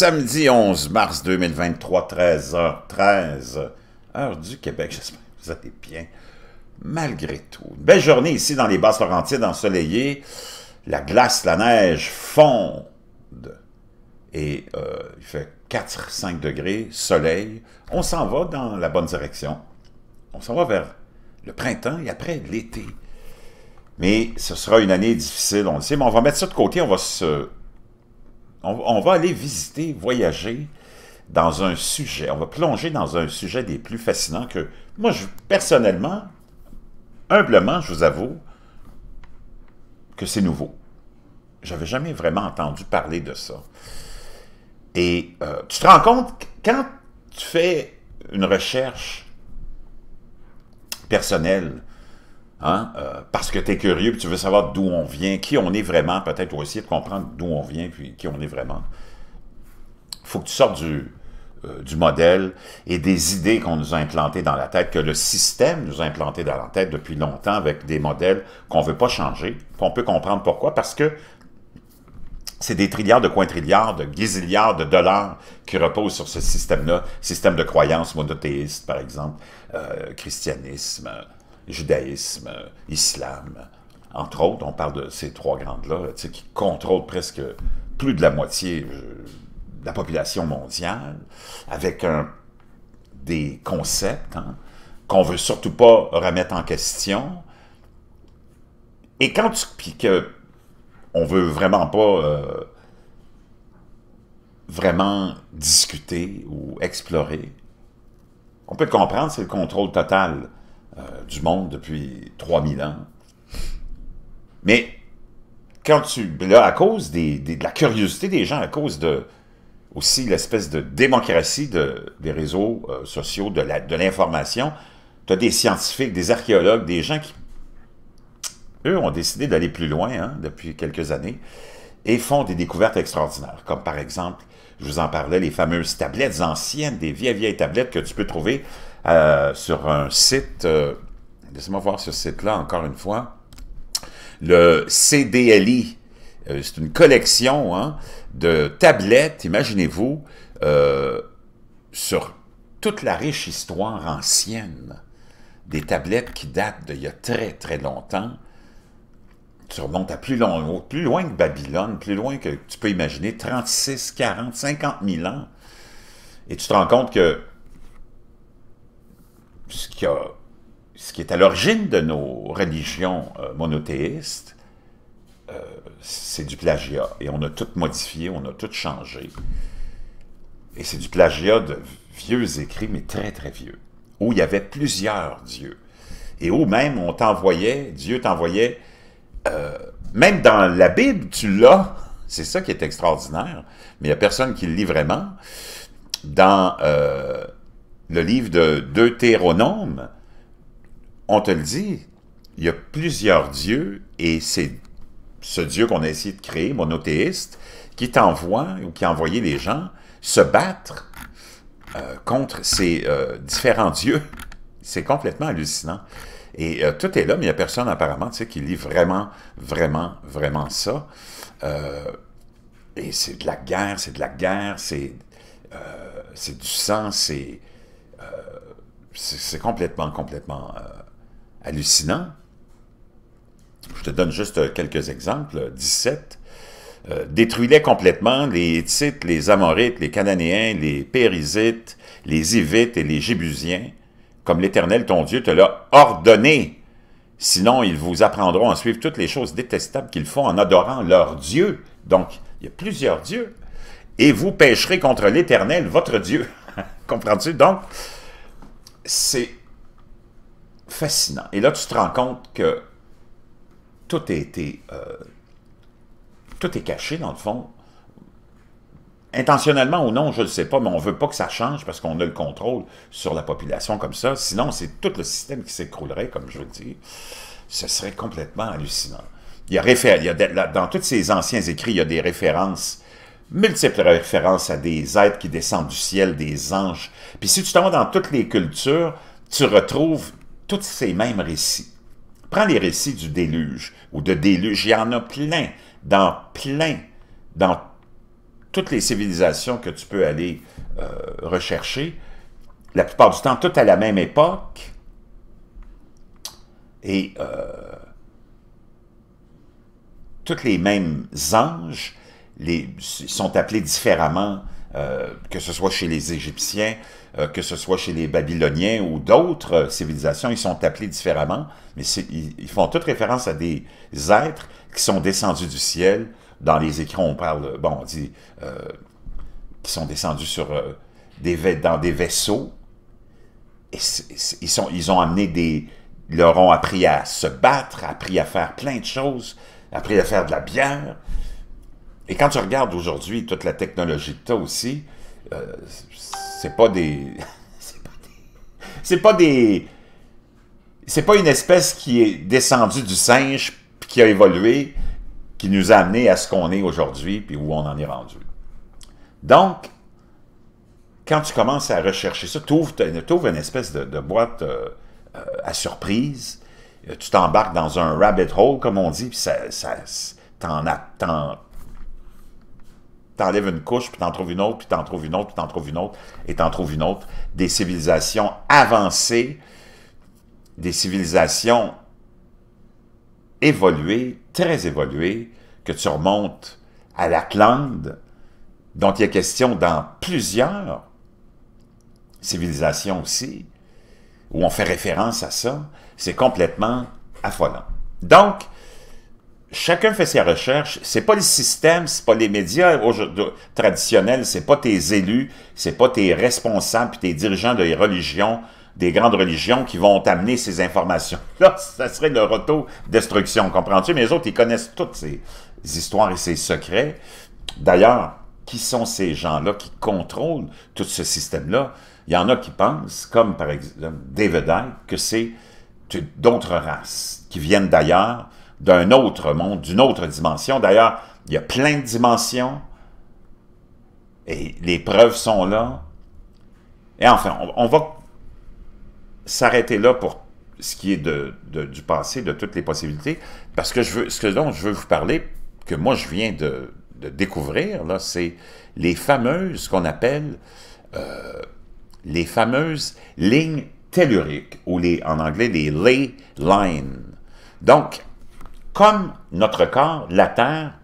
samedi 11 mars 2023, 13h13, heure du Québec. J'espère que vous allez bien, malgré tout. Une belle journée ici dans les Basses-Laurentides, ensoleillées. La glace, la neige fondent. Et euh, il fait 4-5 degrés, soleil. On s'en va dans la bonne direction. On s'en va vers le printemps et après l'été. Mais ce sera une année difficile, on le sait, mais on va mettre ça de côté, on va se on, va aller visiter, voyager dans un sujet. On va plonger dans un sujet des plus fascinants que moi, je, personnellement, humblement, je vous avoue que c'est nouveau. J'avais jamais vraiment entendu parler de ça. Et euh, tu te rends compte, quand tu fais une recherche personnelle, Hein? Euh, parce que tu es curieux, puis tu veux savoir d'où on vient, qui on est vraiment, peut-être aussi de comprendre d'où on vient, puis qui on est vraiment. Il faut que tu sortes du, euh, du modèle et des idées qu'on nous a implantées dans la tête, que le système nous a implantées dans la tête depuis longtemps avec des modèles qu'on ne veut pas changer. On peut comprendre pourquoi, parce que c'est des trilliards de cointrilliards, de gazilliards de dollars qui reposent sur ce système-là, système de croyance monothéiste, par exemple, euh, christianisme, judaïsme, euh, islam, entre autres, on parle de ces trois grandes-là, qui contrôlent presque plus de la moitié euh, de la population mondiale, avec des concepts hein, qu'on veut surtout pas remettre en question. Et quand tu... Puis que on veut vraiment pas euh, vraiment discuter ou explorer, on peut comprendre, c'est le contrôle total euh, du monde depuis 3000 ans. Mais quand tu... Là, à cause de la curiosité des gens, à cause de aussi l'espèce de démocratie de, des réseaux euh, sociaux, de l'information, de tu as des scientifiques, des archéologues, des gens qui, eux, ont décidé d'aller plus loin hein, depuis quelques années et font des découvertes extraordinaires, comme par exemple, je vous en parlais, les fameuses tablettes anciennes, des vieilles, vieilles tablettes que tu peux trouver euh, sur un site, euh, laissez-moi voir ce site-là encore une fois, le CDLI, euh, c'est une collection hein, de tablettes, imaginez-vous, sur toute la riche histoire ancienne, des tablettes qui datent d'il y a très très longtemps, tu remontes à plus loin, plus loin que Babylone, plus loin que tu peux imaginer, 36, 40, 50 000 ans. Et tu te rends compte que ce qui, ce qui est à l'origine de nos religions euh, monothéistes, euh, c'est du plagiat. Et on a tout modifié, on a tout changé. Et c'est du plagiat de vieux écrits, mais très, très vieux, où il y avait plusieurs dieux. Et où même on t'envoyait, Dieu t'envoyait, euh, même dans la Bible, tu l'as, c'est ça qui est extraordinaire, mais il n'y a personne qui le lit vraiment. Dans le livre de Deutéronome, on te le dit, il y a plusieurs dieux, et c'est ce Dieu qu'on a essayé de créer, monothéiste, qui t'envoie, ou qui a envoyé les gens, se battre euh, contre ces euh, différents dieux. C'est complètement hallucinant. Et euh, tout est là, mais il n'y a personne apparemment qui lit vraiment, vraiment, vraiment ça. et c'est de la guerre, c'est de la guerre, c'est du sang, c'est complètement, complètement euh, hallucinant. Je te donne juste quelques exemples. 17. Euh, détruis-les complètement, les Hittites, les Amorites, les Cananéens, les Périzites, les Hivites et les Jébusiens, comme l'Éternel ton Dieu te l'a ordonné. Sinon, ils vous apprendront à suivre toutes les choses détestables qu'ils font en adorant leur Dieu. Donc, il y a plusieurs dieux. Et vous pécherez contre l'Éternel, votre Dieu. Comprends-tu? Donc, c'est fascinant. Et là, tu te rends compte que tout. Euh, tout est caché, dans le fond. Intentionnellement ou non, je ne sais pas, mais on ne veut pas que ça change parce qu'on a le contrôle sur la population comme ça. Sinon, c'est tout le système qui s'écroulerait, comme je veux dire. Ce serait complètement hallucinant. Il y a, il y a dans tous ces anciens écrits, il y a des références multiples références à des êtres qui descendent du ciel, des anges. Puis si tu t'en vas dans toutes les cultures, tu retrouves tous ces mêmes récits. Prends les récits du déluge ou de déluge, il y en a plein, dans plein, dans toutes les civilisations que tu peux aller euh, rechercher, la plupart du temps, toutes à la même époque, et euh, toutes les mêmes anges, les, sont appelés différemment, euh, que ce soit chez les Égyptiens, euh, que ce soit chez les Babyloniens ou d'autres civilisations, ils sont appelés différemment, mais ils, ils, font toute référence à des êtres qui sont descendus du ciel. Dans les écrits, on parle, bon, on dit, euh, qui sont descendus sur, euh, des, dans des vaisseaux. Ils, ils ont amené des... Ils leur ont appris à se battre, appris à faire plein de choses, appris à faire de la bière. Et quand tu regardes aujourd'hui toute la technologie tu as aussi, euh, c'est pas des... c'est pas des... C'est pas une espèce qui est descendue du singe, puis qui a évolué, qui nous a amené à ce qu'on est aujourd'hui, puis où on en est rendu. Donc, quand tu commences à rechercher ça, tu ouvres, une espèce de, boîte euh, euh, à surprise, euh, tu t'embarques dans un rabbit hole, comme on dit, puis ça, ça t'en t'enlèves une couche, puis t'en trouves une autre, puis t'en trouves une autre, puis t'en trouves une autre, et t'en trouves une autre. Des civilisations avancées, des civilisations évoluées, très évoluées, que tu remontes à l'Atlante, dont il a question dans plusieurs civilisations aussi, où on fait référence à ça, c'est complètement affolant. Donc, chacun fait ses recherches. C'est pas le système, c'est pas les médias traditionnels, c'est pas tes élus, c'est pas tes responsables puis tes dirigeants des religions, des grandes religions qui vont t'amener ces informations-là. Ça serait leur auto-destruction, comprends-tu? Mais les autres, ils connaissent toutes ces histoires et ces secrets. D'ailleurs, qui sont ces gens-là qui contrôlent tout ce système-là? Il y en a qui pensent, comme par exemple David Icke, que c'est d'autres races qui viennent d'ailleurs, d'un autre monde, d'une autre dimension. D'ailleurs, il y a plein de dimensions et les preuves sont là. Et enfin, on, va s'arrêter là pour ce qui est du passé, de toutes les possibilités, parce que je veux, ce dont je veux vous parler, que moi je viens de, découvrir, là, c'est les fameuses, qu'on appelle euh, les fameuses lignes telluriques, ou les, en anglais les ley lines. Donc, comme notre corps, la Terre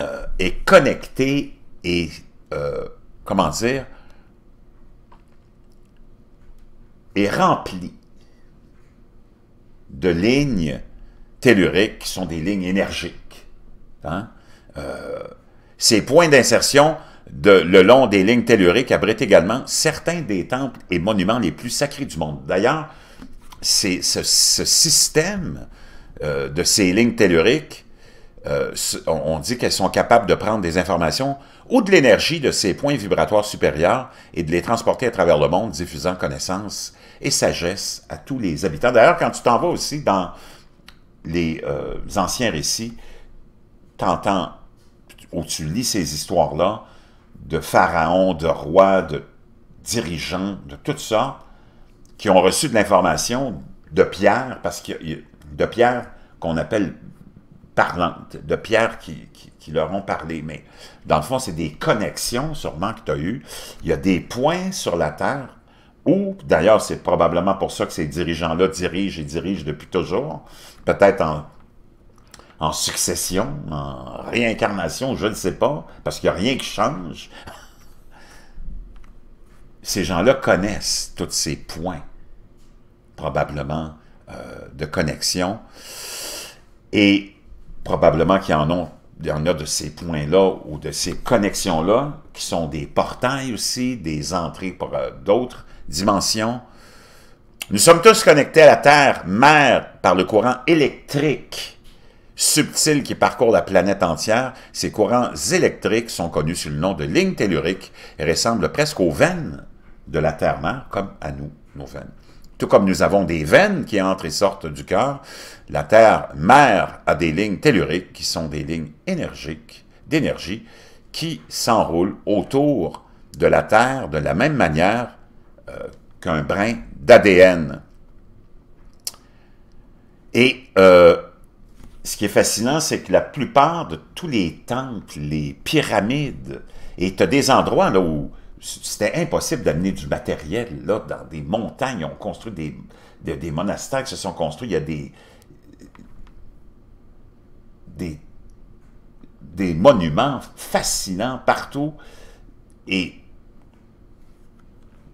euh, est connectée et, euh, comment dire, est remplie de lignes telluriques qui sont des lignes énergiques. Hein? Euh, ces points d'insertion le long des lignes telluriques abritent également certains des temples et monuments les plus sacrés du monde. D'ailleurs, ce, ce système euh, de ces lignes telluriques, euh, on dit qu'elles sont capables de prendre des informations ou de l'énergie de ces points vibratoires supérieurs et de les transporter à travers le monde, diffusant connaissance et sagesse à tous les habitants. D'ailleurs, quand tu t'en vas aussi dans les euh, anciens récits, tu entends, ou tu lis ces histoires-là, de pharaons, de rois, de dirigeants, de tout ça, qui ont reçu de l'information de Pierre, parce que de Pierre qu'on appelle parlante, de Pierre qui, leur ont parlé. Mais dans le fond, c'est des connexions sûrement que tu as eues. Il y a des points sur la Terre où, d'ailleurs, c'est probablement pour ça que ces dirigeants-là dirigent et dirigent depuis toujours, peut-être en, en succession, en réincarnation, je ne sais pas, parce qu'il n'y a rien qui change. Ces gens-là connaissent tous ces points, probablement, euh, de connexion. Et probablement qu'il y en a, y en a de ces points-là ou de ces connexions-là qui sont des portails aussi, des entrées pour euh, d'autres dimensions. Nous sommes tous connectés à la Terre, mère, par le courant électrique subtil qui parcourt la planète entière. Ces courants électriques sont connus sous le nom de lignes telluriques et ressemblent presque aux veines de la Terre-mère, comme à nous, nos veines. Tout comme nous avons des veines qui entrent et sortent du cœur, la Terre-mère a des lignes telluriques qui sont des lignes énergiques, d'énergie, qui s'enroulent autour de la Terre de la même manière euh, qu'un brin d'ADN. Et euh, ce qui est fascinant, c'est que la plupart de tous les temples, les pyramides, et tu as des endroits là où c'était impossible d'amener du matériel, là, dans des montagnes, ont construit des, des, monastères qui se sont construits, il y a des, des, des monuments fascinants partout, et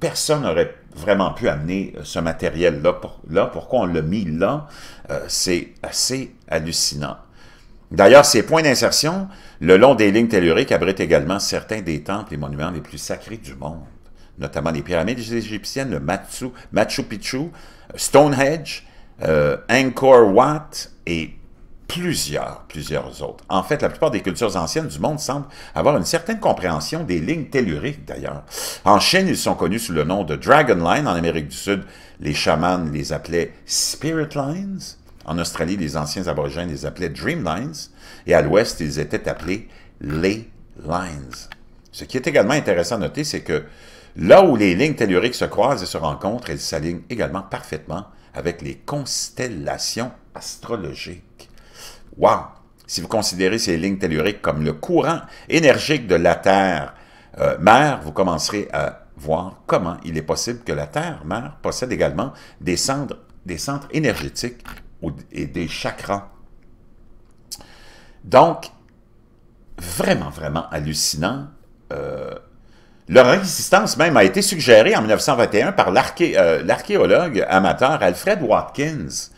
personne n'aurait vraiment pu amener ce matériel-là. Là, pourquoi on l'a mis là? Euh, c'est assez hallucinant. D'ailleurs, ces points d'insertion, le long des lignes telluriques, abritent également certains des temples et monuments les plus sacrés du monde, notamment les pyramides égyptiennes, le Machu, Picchu, Stonehenge, euh, Angkor Wat et plusieurs, plusieurs autres. En fait, la plupart des cultures anciennes du monde semblent avoir une certaine compréhension des lignes telluriques, d'ailleurs. En Chine, ils sont connus sous le nom de Dragon Line. En Amérique du Sud, les chamans les appelaient Spirit Lines. En Australie, les anciens aborigènes les appelaient Dream Lines. Et à l'ouest, ils étaient appelés Ley Lines. Ce qui est également intéressant à noter, c'est que là où les lignes telluriques se croisent et se rencontrent, elles s'alignent également parfaitement avec les constellations astrologiques. Wow! Si vous considérez ces lignes telluriques comme le courant énergique de la Terre, euh, mère, vous commencerez à voir comment il est possible que la Terre, mère, possède également des centres énergétiques et des chakras. Donc, vraiment, vraiment hallucinant. Euh, leur existence même a été suggérée en 1921 par euh, l'archéologue amateur Alfred Watkins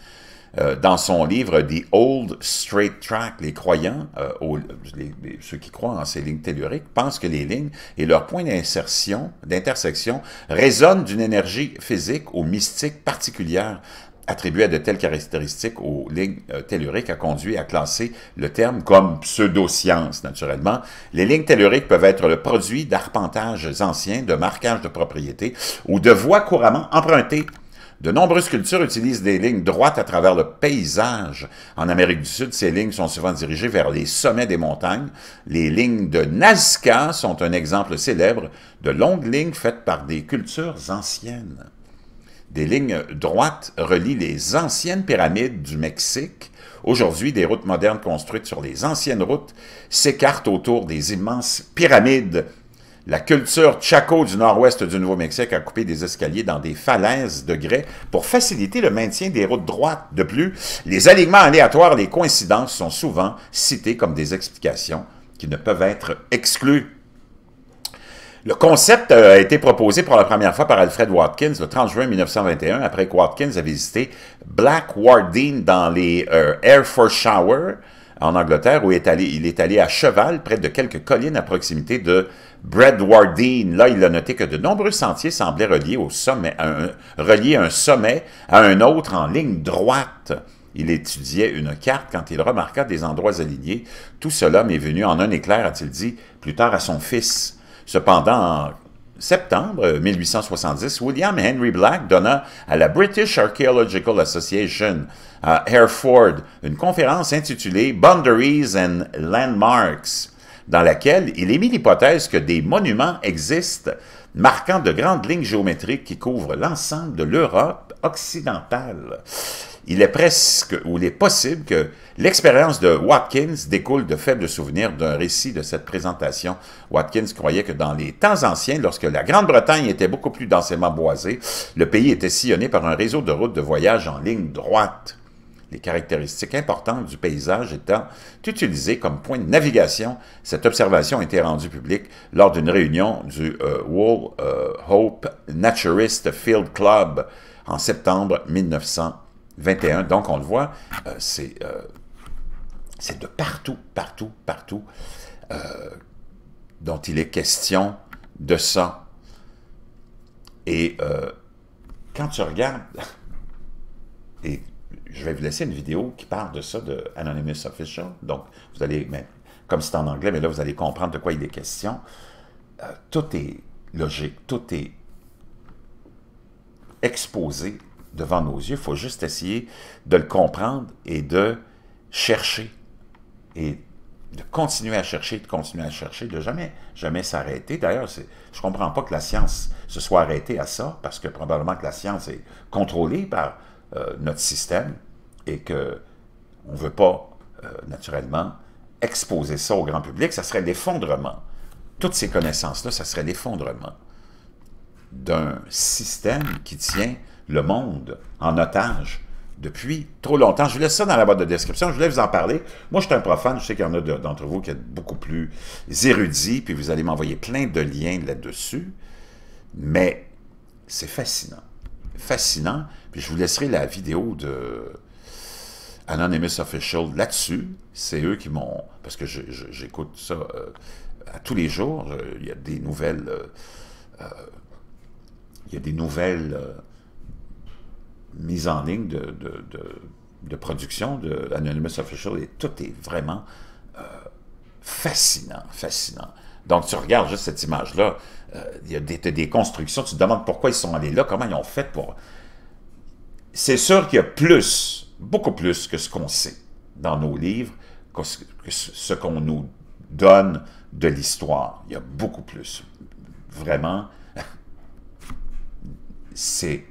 euh, dans son livre The Old Straight Track. Les croyants, ceux qui croient en ces lignes telluriques, pensent que les lignes et leurs points d'insertion, d'intersection résonnent d'une énergie physique ou mystique particulière attribué à de telles caractéristiques aux lignes euh, telluriques a conduit à classer le terme comme pseudo-science, naturellement. Les lignes telluriques peuvent être le produit d'arpentages anciens, de marquages de propriété ou de voies couramment empruntées. De nombreuses cultures utilisent des lignes droites à travers le paysage. En Amérique du Sud, ces lignes sont souvent dirigées vers les sommets des montagnes. Les lignes de Nazca sont un exemple célèbre de longues lignes faites par des cultures anciennes. Des lignes droites relient les anciennes pyramides du Mexique. Aujourd'hui, des routes modernes construites sur les anciennes routes s'écartent autour des immenses pyramides. La culture Chaco du nord-ouest du Nouveau-Mexique a coupé des escaliers dans des falaises de grès pour faciliter le maintien des routes droites. De plus, les alignements aléatoires les coïncidences sont souvent cités comme des explications qui ne peuvent être exclues. Le concept a été proposé pour la première fois par Alfred Watkins le 30 juin 1921, après que Watkins a visité Black Wardine dans les euh, Air Force Shower, en Angleterre, où il est, allé, il à cheval près de quelques collines à proximité de Bradwardine. Là, il a noté que de nombreux sentiers semblaient un, relier un sommet à un autre en ligne droite. Il étudiait une carte quand il remarqua des endroits alignés. Tout cela m'est venu en un éclair, a-t-il dit plus tard à son fils. Cependant, en septembre 1870, William Henry Black donna à la British Archaeological Association à Hereford une conférence intitulée Boundaries and Landmarks, dans laquelle il émit l'hypothèse que des monuments existent marquant de grandes lignes géométriques qui couvrent l'ensemble de l'Europe occidentale il est presque, ou il est possible que l'expérience de Watkins découle de faibles souvenirs d'un récit de cette présentation. Watkins croyait que dans les temps anciens, lorsque la Grande-Bretagne était beaucoup plus densément boisée, le pays était sillonné par un réseau de routes de voyage en ligne droite. Les caractéristiques importantes du paysage étant utilisées comme point de navigation, cette observation a été rendue publique lors d'une réunion du euh, Wall euh, Hope Naturist Field Club en septembre 1900. 21. Donc, on le voit, euh, euh, c'est de partout, partout, partout euh, dont il est question de ça. Et quand tu regardes, et je vais vous laisser une vidéo qui parle de ça de Anonymous Official, donc vous allez, comme c'est en anglais, mais là vous allez comprendre de quoi il est question. tout est logique, tout est exposé devant nos yeux. Il faut juste essayer de le comprendre et de chercher. Et de continuer à chercher, de continuer à chercher, de jamais, jamais s'arrêter. D'ailleurs, je ne comprends pas que la science se soit arrêtée à ça, parce que probablement que la science est contrôlée par euh, notre système et que on ne veut pas euh, naturellement, exposer ça au grand public, ça serait l'effondrement. Toutes ces connaissances-là, ça serait l'effondrement d'un système qui tient le monde en otage depuis trop longtemps. Je vous laisse ça dans la boîte de description. Je voulais vous en parler. Moi, je suis un profane. Je sais qu'il y en a d'entre vous qui êtes beaucoup plus érudits, puis vous allez m'envoyer plein de liens là-dessus. Mais c'est fascinant. Fascinant. Puis je vous laisserai la vidéo de Anonymous Official là-dessus. C'est eux qui m'ont... Parce que j'écoute ça euh, à tous les jours. Il y a des nouvelles... Euh, euh, il y a des nouvelles mise en ligne de, de, production de Anonymous Official et tout est vraiment euh, fascinant, fascinant. Donc, tu regardes juste cette image-là, euh, il y a des, des, constructions, tu te demandes pourquoi ils sont allés là, comment ils ont fait pour... C'est sûr qu'il y a plus, beaucoup plus que ce qu'on sait dans nos livres, que ce qu'on nous donne de l'histoire. Il y a beaucoup plus. Vraiment, c'est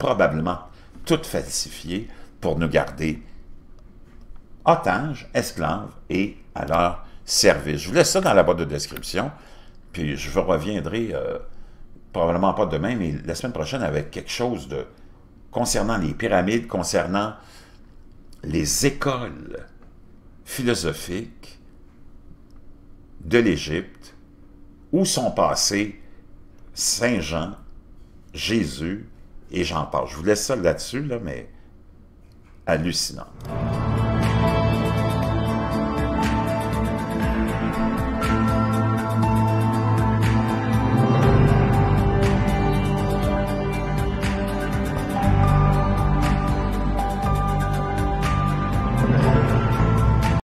probablement toutes falsifiées pour nous garder otages, esclaves et à leur service. Je vous laisse ça dans la boîte de description, puis je reviendrai euh, probablement pas demain, mais la semaine prochaine avec quelque chose de concernant les pyramides, concernant les écoles philosophiques de l'Égypte, où sont passés Saint Jean, Jésus, et j'en parle. Je vous laisse ça là-dessus, là, mais hallucinant.